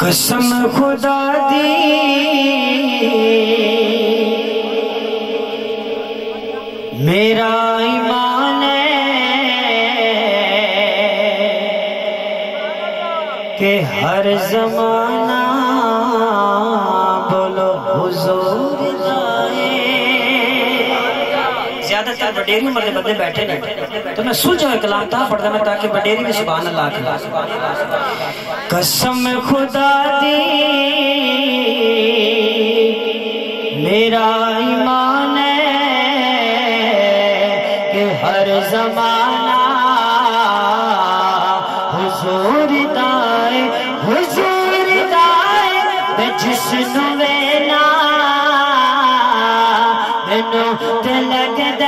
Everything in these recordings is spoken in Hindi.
कसम खुदा दी। मेरा ईमान है के हर जमाना बोलो हुजूर। ज़्यादातर बडेरी बैठे तो मैं सुलझो कलाम ता पढ़दा मैं ताकि बडेरी भी कसम खुदा दी मेरा ईमान के हर जमाना हुजूर दाए हुजूर दाए मैं मैनू ते लगदा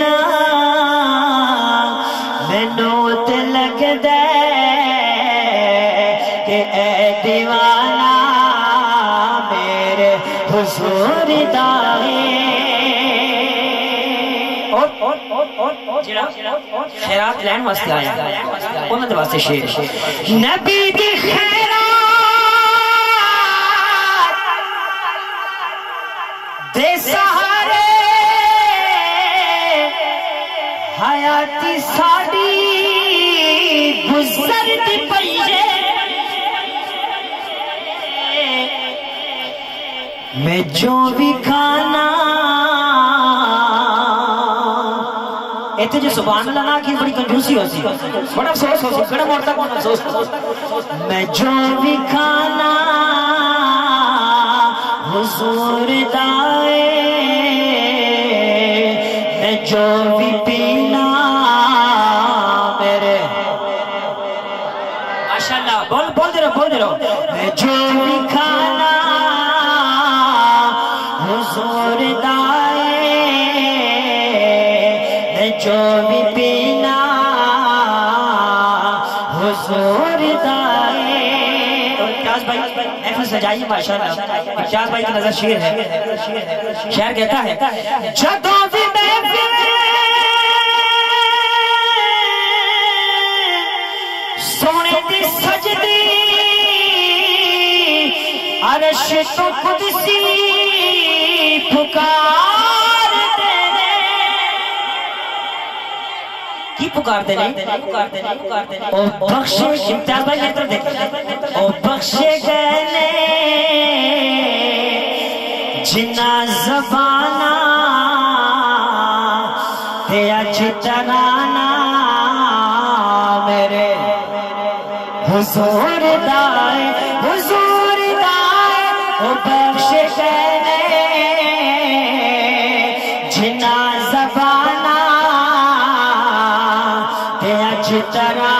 दीवाना मेरे हुजूर दाए खैरात लैन वास्ते आया उन्होंने दे वास्ते शेर। नबी दी खैरात दे सहारे। हयाती साडी गुजरती पई मैं जो भी खाना इतने जो सुबहान अल्लाह ना की बड़ी कंजूसी होती बड़ा अफसोस होती बड़ा मोड़ता कौन अफसोस मैं जो भी खाना हुजूर दाए, मैं जो भी पीना मेरे। माशाल्लाह, बोल बोल दे रहो बोल दे रहो मैं जो भी खाना जो पीना भाई भाई की नज़र शेर है। शेर कहता है सोने दी सजदी, अरश तो कुदसी पुकार पुकारते नहीं पुकारते नहीं पुकारते नहीं ओ बख्शे इम्तियाज भाई मेरी तरफ देख ओ बख्शे गए जिन्ना जबाना ते अज तराना मेरे हुजूर दाए हुजूर दाए ओ बख्शे गए जिन्ना যারা